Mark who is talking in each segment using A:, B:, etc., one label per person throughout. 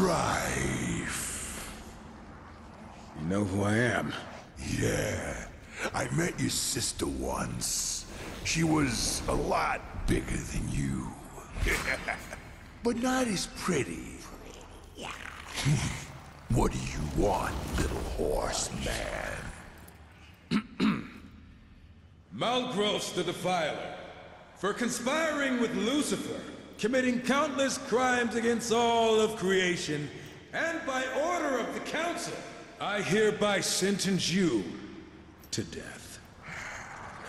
A: Strife.
B: You know who I am?
A: Yeah. I met your sister once. She was a lot bigger than you. but not as pretty. what do you want, little horse man?
B: Malgros the Defiler, for conspiring with Lucifer, committing countless crimes against all of creation, and by order of the Council, I hereby sentence you to death.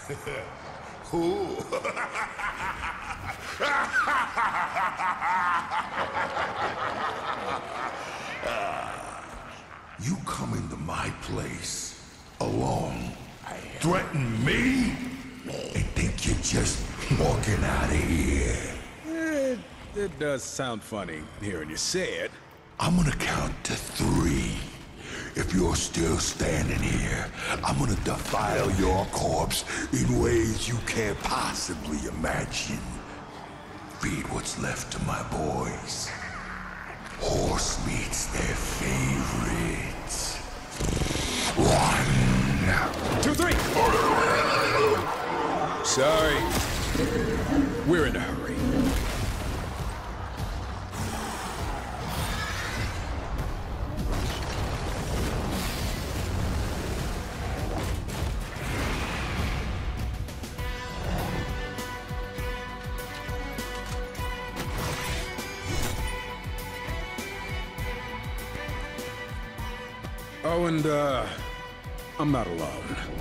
A: Who? you come into my place alone, threaten me, and think you're just walking out of here.
B: It, does sound funny hearing you say it.
A: I'm gonna count to three. If you're still standing here, I'm gonna defile your corpse in ways you can't possibly imagine. Feed what's left to my boys. Horse meat's their favorite. One.
B: Two, three! Sorry. We're in a hurry. And, uh, I'm not alone.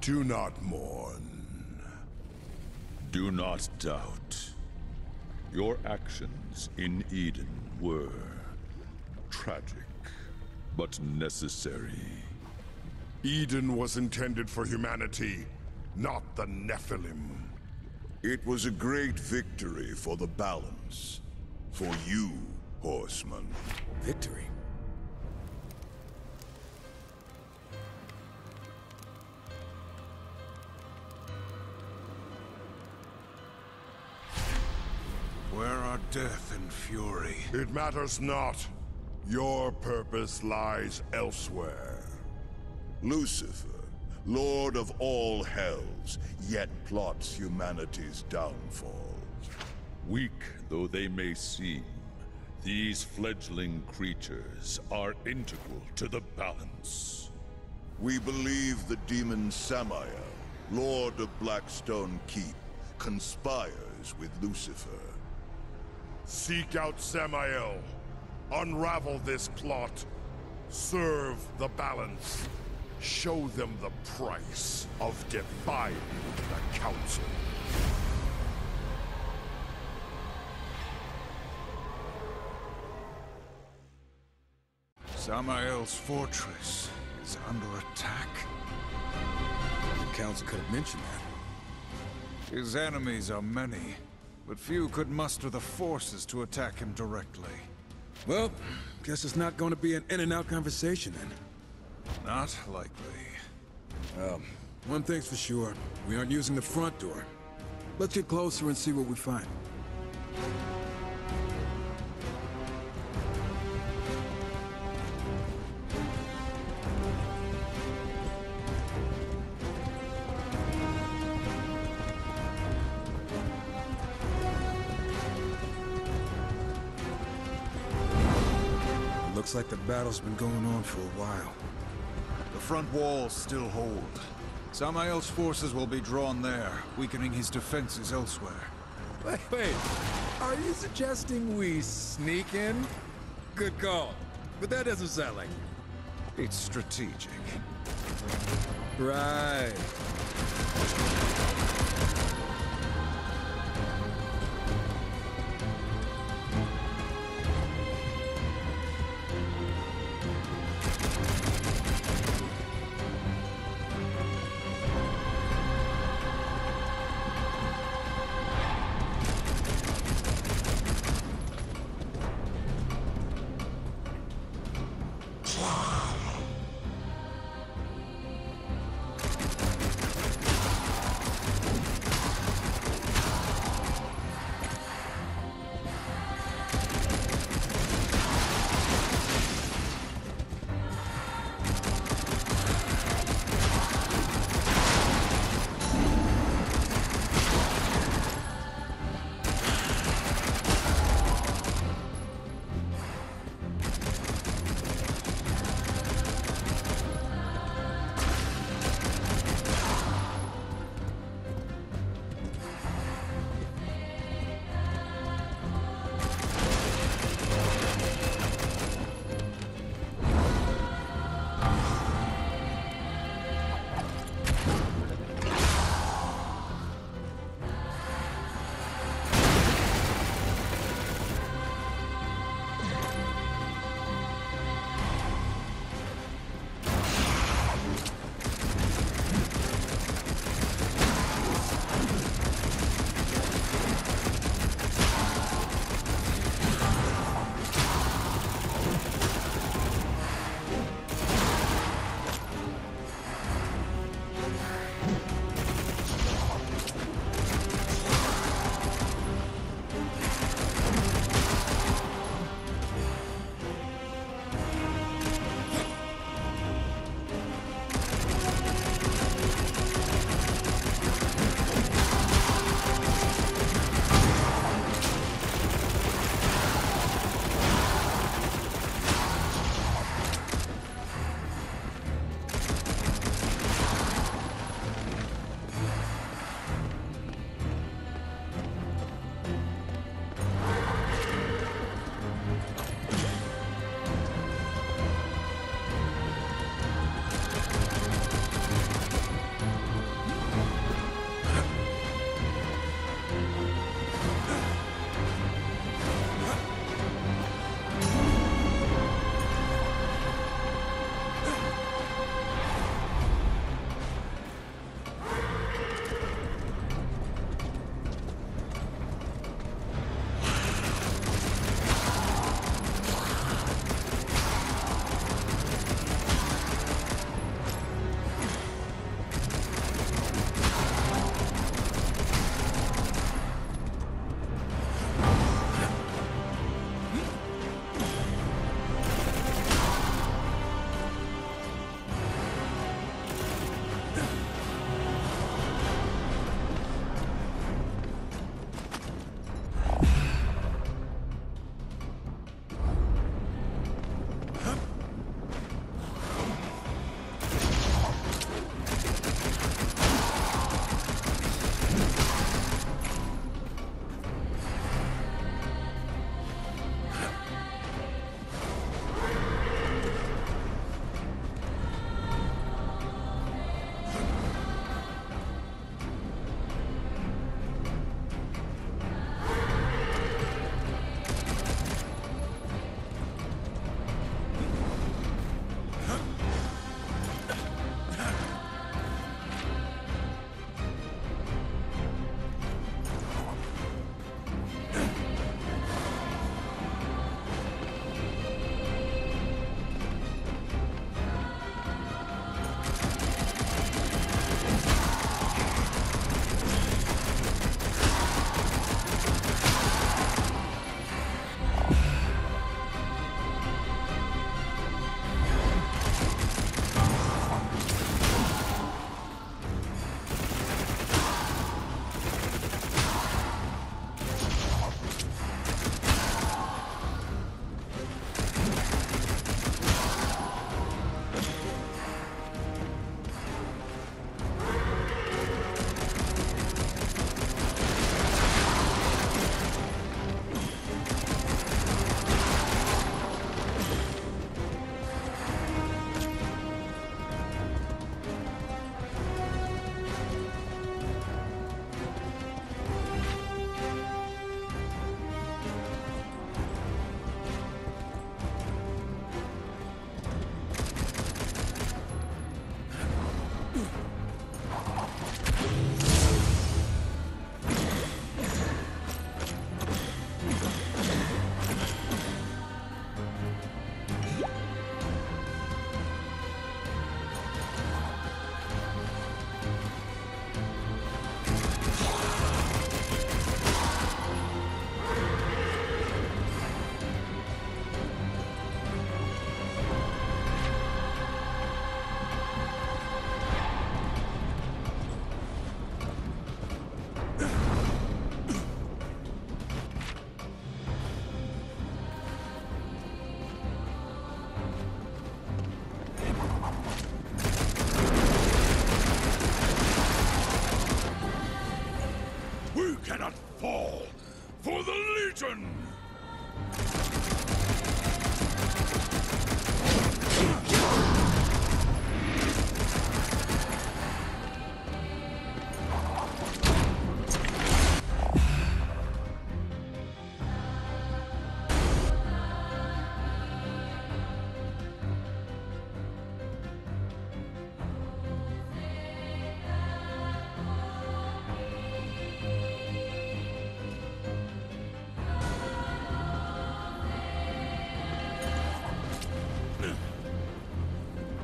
A: Do not mourn.
C: Do not doubt. Your actions in Eden were tragic, but necessary.
A: Eden was intended for humanity, not the Nephilim.
D: It was a great victory for the balance. For you, Horseman.
B: Victory?
E: And fury?
A: It matters not. Your purpose lies elsewhere.
D: Lucifer, Lord of all hells, yet plots humanity's downfall.
C: Weak though they may seem, these fledgling creatures are integral to the balance.
D: We believe the demon Samael, Lord of Blackstone Keep, conspires with Lucifer.
A: Seek out Samael.
F: Unravel this plot. Serve the balance. Show them the price of defying the Council.
E: Samael's fortress is under attack.
B: The Council could have mentioned that.
E: His enemies are many, but few could muster the forces to attack him directly.
B: Well, guess it's not going to be an in-and-out conversation then.
E: Not likely.
B: Well, one thing's for sure. We aren't using the front door. Let's get closer and see what we find. Looks like the battle's been going on for a while.
E: The front walls still hold. Samael's forces will be drawn there, weakening his defenses elsewhere.
B: Wait, wait. Are you suggesting we sneak in? Good call. But that doesn't sound like it.
E: It's strategic.
B: Right.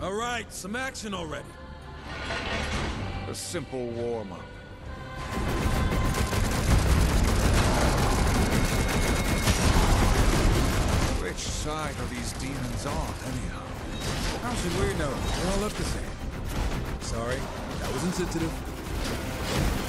B: All right, some action already.
E: A simple warm-up. Which side are these demons on, anyhow?
B: How should we know? They all look the same. Sorry, that was insensitive.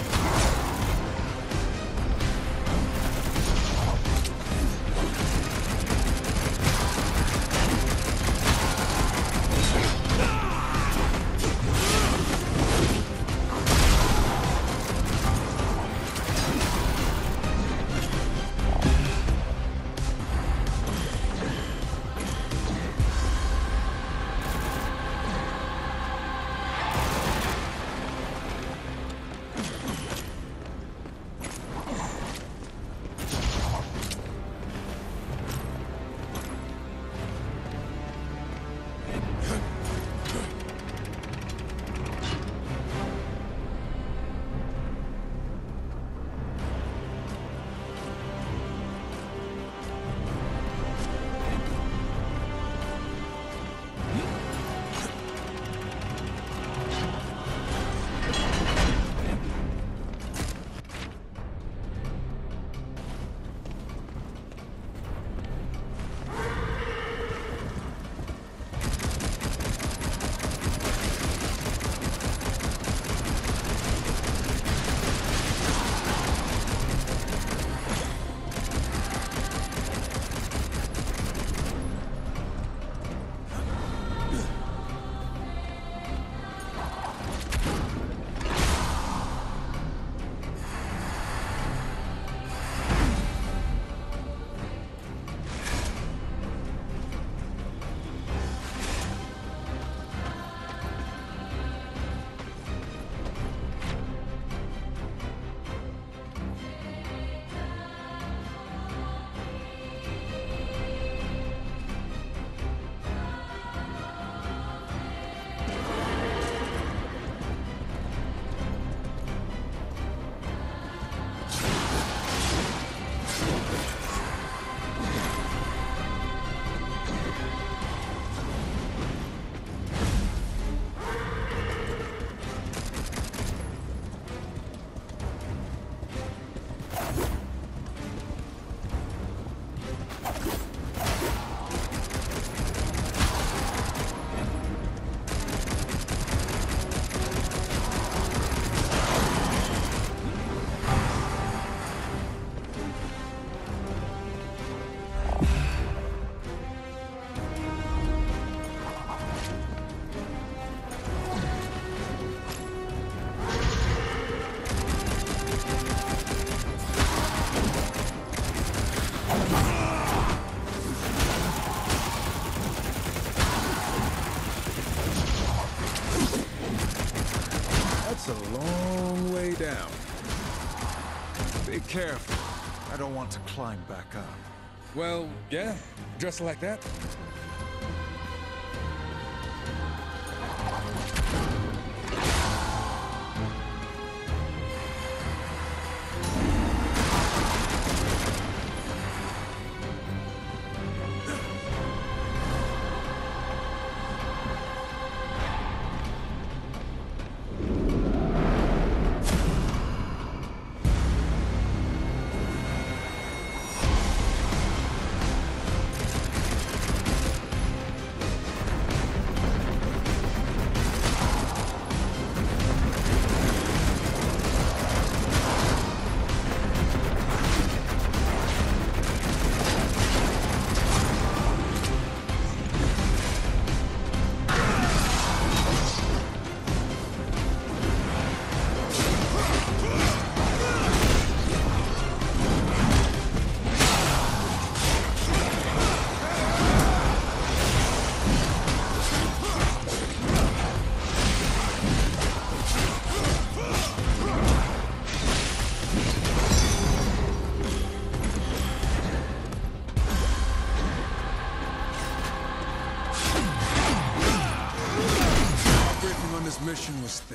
E: I don't want to climb back up.
B: Well, yeah, dressed like that.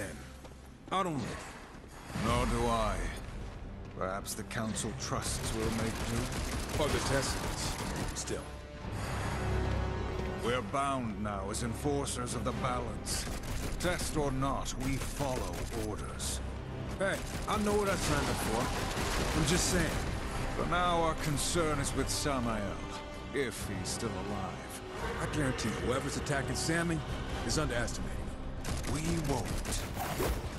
B: Thin. I don't know.
E: Nor do I. Perhaps the Council trusts will make do?
B: the Testaments, still.
E: We're bound now as enforcers of the balance. Test or not, we follow orders.
B: Hey, I know what I signed up for. I'm just saying.
E: For now, our concern is with Samael, if he's still alive.
B: I guarantee whoever's attacking Sammy is underestimating him.
E: We won't.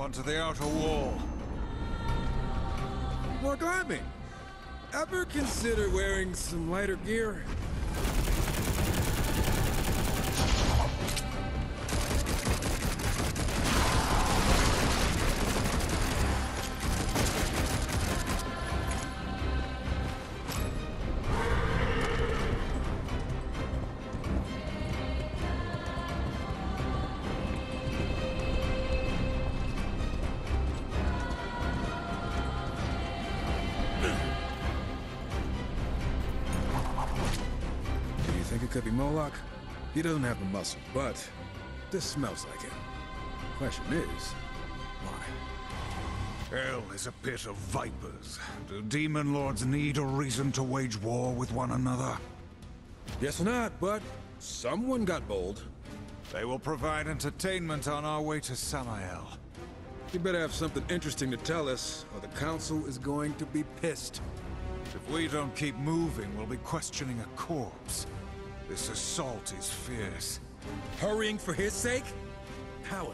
E: Onto the outer wall.
B: More climbing. Ever consider wearing some lighter gear? Could be Moloch? He doesn't have the muscle, but this smells like him. Question is, why?
E: Hell is a pit of vipers. Do demon lords need a reason to wage war with one another?
B: Guess not, but someone got bold.
E: They will provide entertainment on our way to Samael.
B: You better have something interesting to tell us, or the Council is going to be pissed.
E: If we don't keep moving, we'll be questioning a corpse. This assault is fierce.
B: Hurrying for his sake? How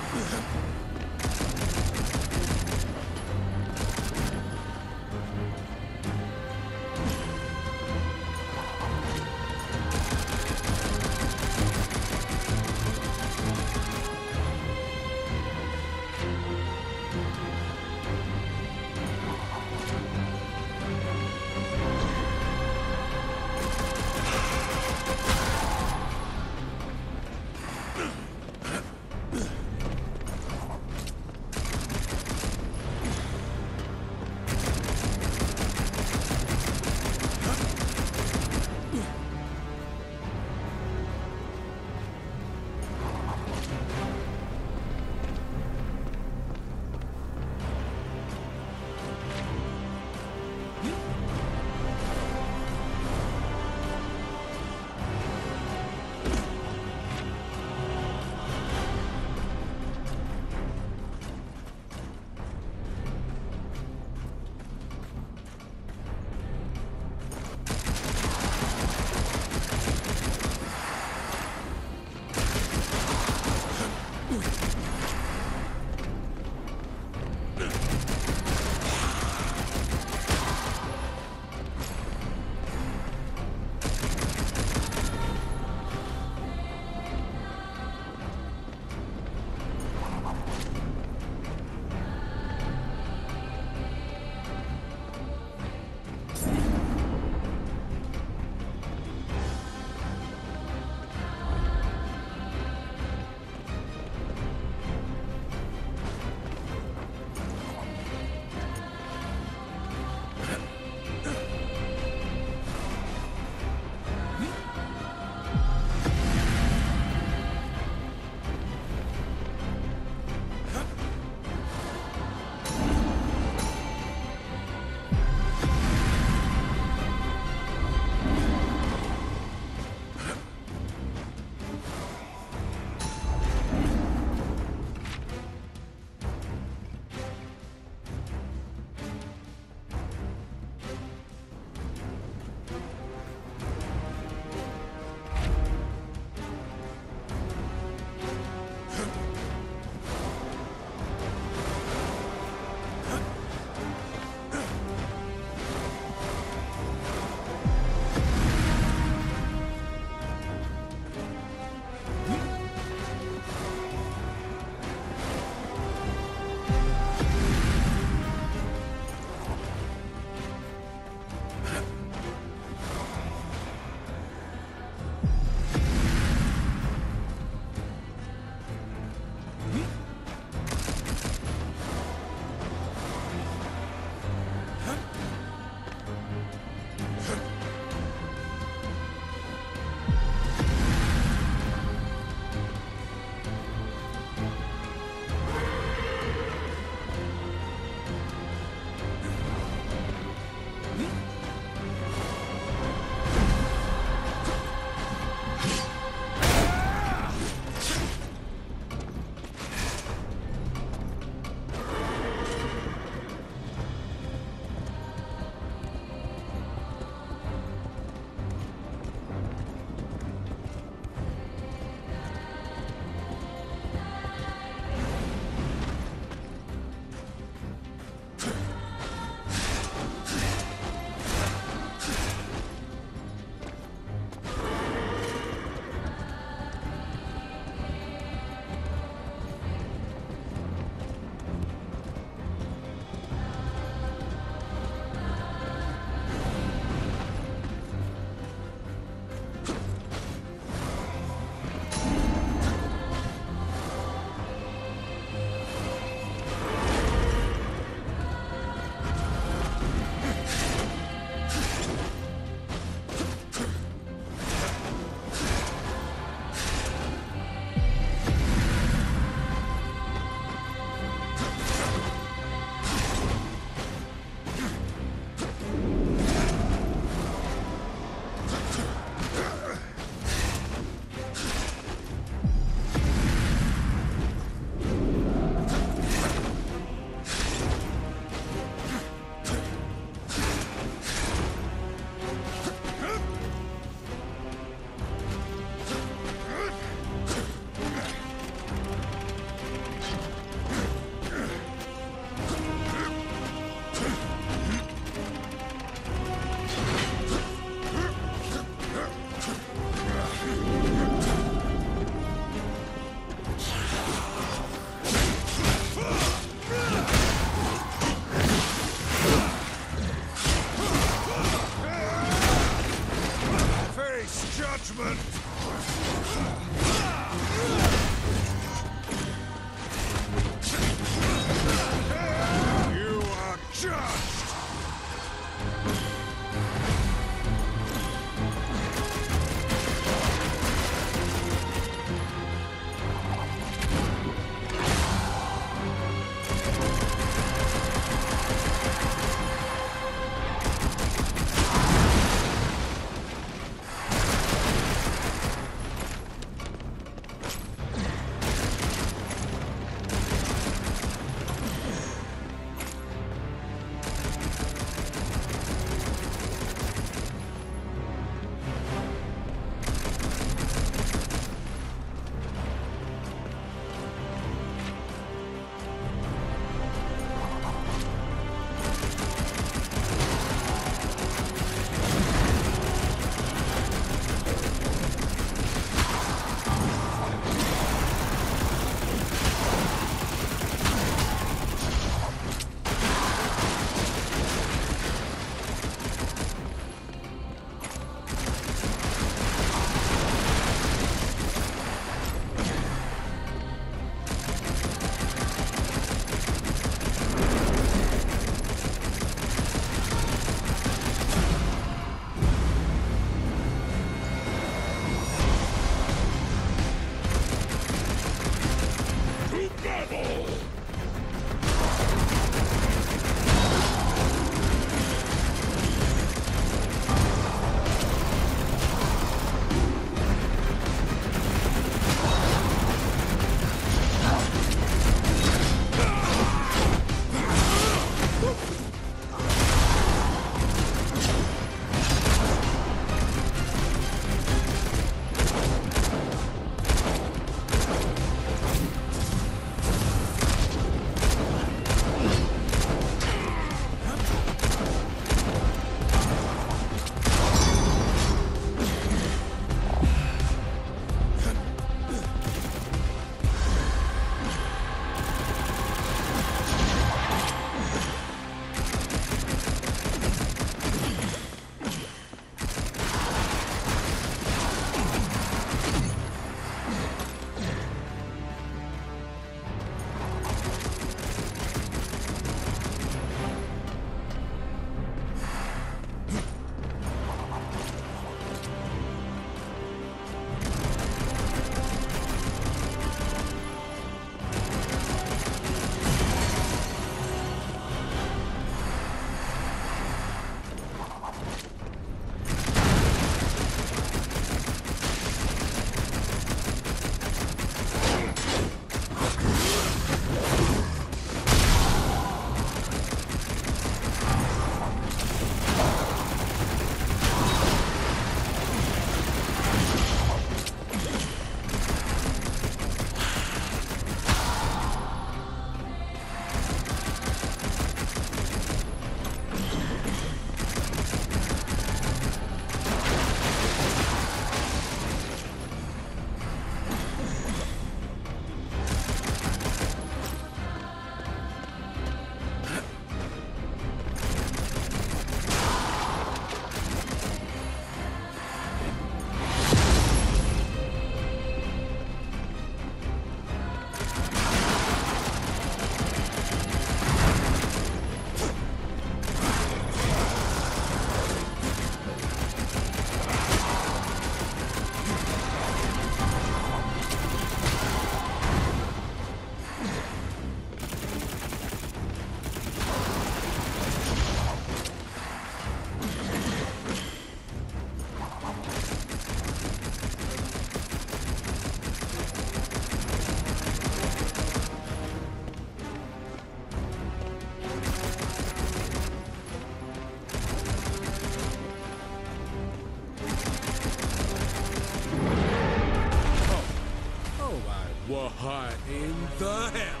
B: annoying.
G: Why in the hell?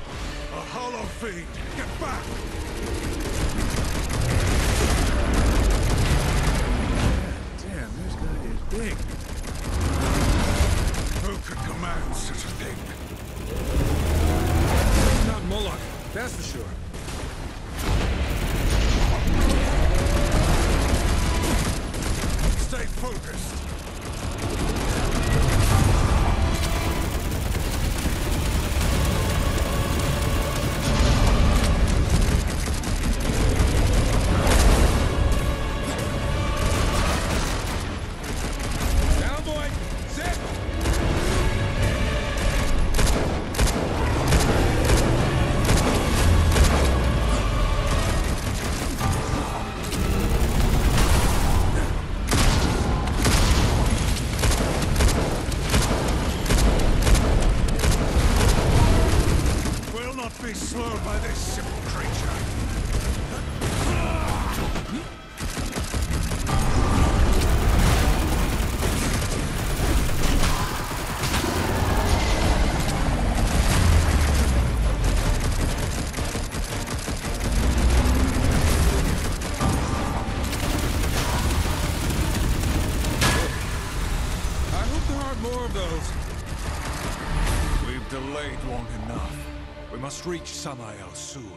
E: A hollow fiend! Get back!
G: Damn, this guy is big.
E: Who could command such a thing?
G: Not Moloch, that's for sure.
E: Stay focused! Reach Samael soon.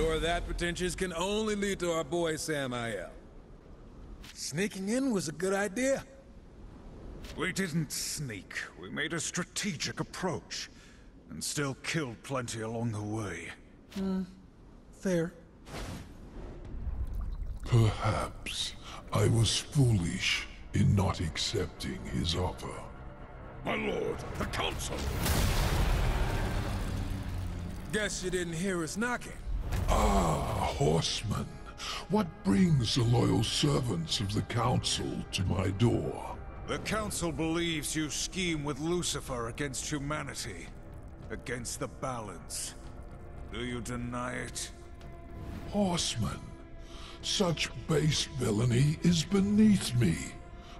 B: A door that pretentious can only lead to our boy Samael. Sneaking in was a good idea.
E: We didn't sneak. We made a strategic approach. And still killed plenty along the way. Hmm.
G: Fair.
H: Perhaps I was foolish in not accepting his offer.
C: My lord, the council!
B: Guess you didn't hear us knocking.
H: Ah, horseman. What brings the loyal servants of the Council to my door?
E: The Council believes you scheme with Lucifer against humanity. Against the balance. Do you deny it?
H: Horseman, such base villainy is beneath me.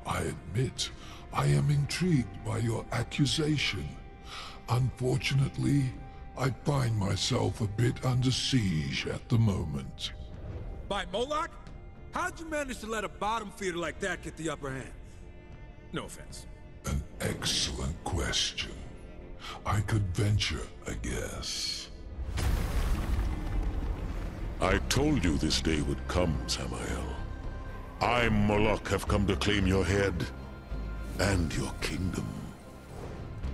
H: I admit, I am intrigued by your accusation. Unfortunately, I find myself a bit under siege at the moment.
B: By Moloch? How'd you manage to let a bottom feeder like that get the upper hand? No offense.
H: An excellent question. I could venture a guess.
C: I told you this day would come, Samael. I, Moloch, have come to claim your head and your kingdom.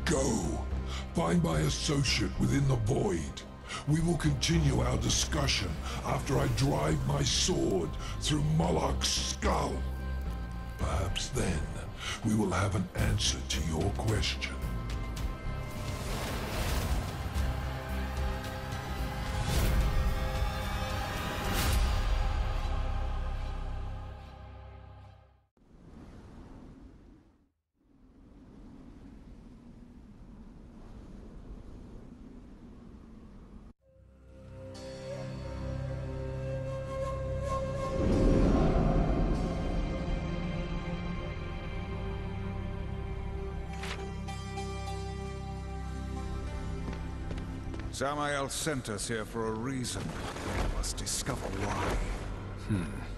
H: Go. Find my associate within the Void. We will continue our discussion after I drive my sword through Moloch's skull. Perhaps then we will have an answer to your question.
E: Samael sent us here for a reason. We must discover why. Hmm.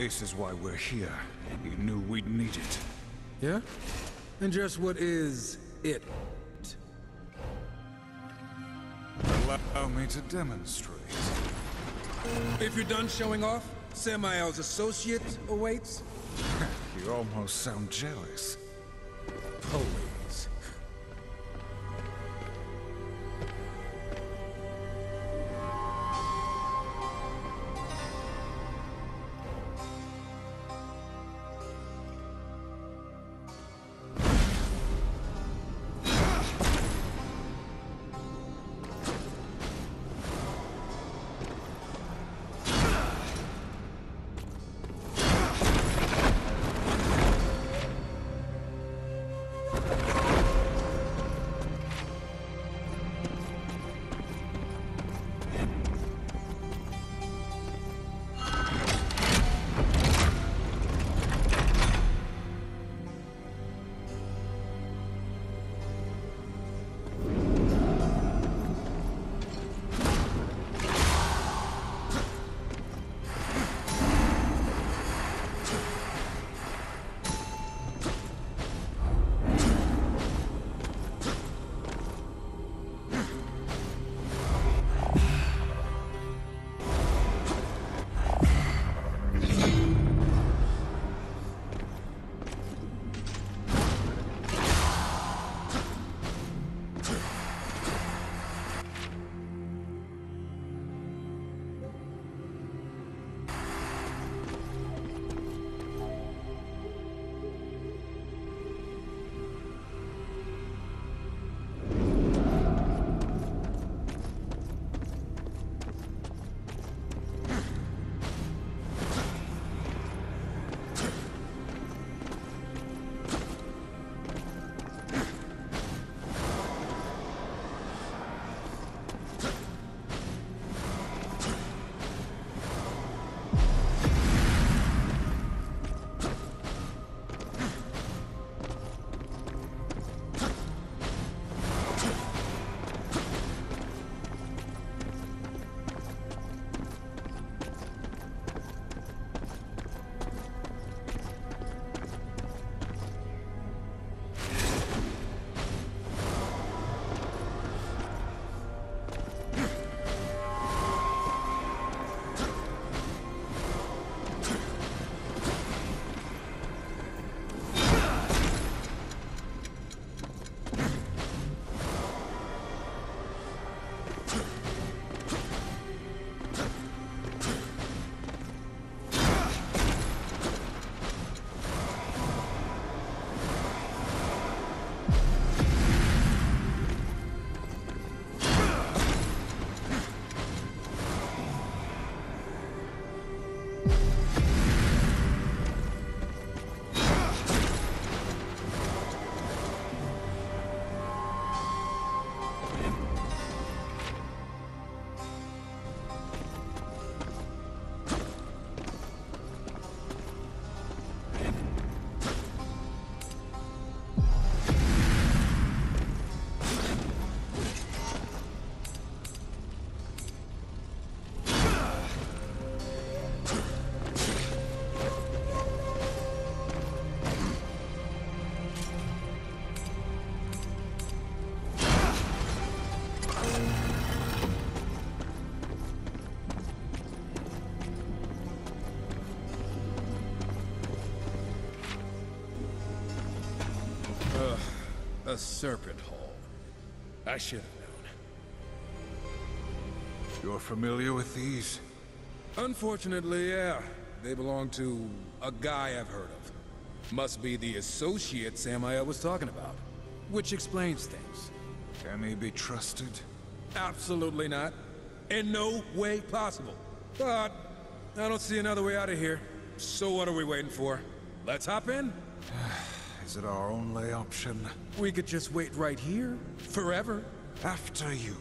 E: This is why we're here. He knew we'd need it.
B: Yeah? And just what is it?
E: Allow me to demonstrate.
B: If you're done showing off, Samael's associate awaits?
E: You almost sound jealous.
B: Please. A serpent hole. I should have known.
E: You're familiar with these?
B: Unfortunately, yeah. They belong to a guy I've heard of. Must be the associate Samael was talking about. Which explains things.
E: Can he be trusted?
B: Absolutely not. In no way possible. But I don't see another way out of here. So what are we waiting for? Let's hop in?
E: Is it our only option?
B: We could just wait right here. Forever.
E: After you.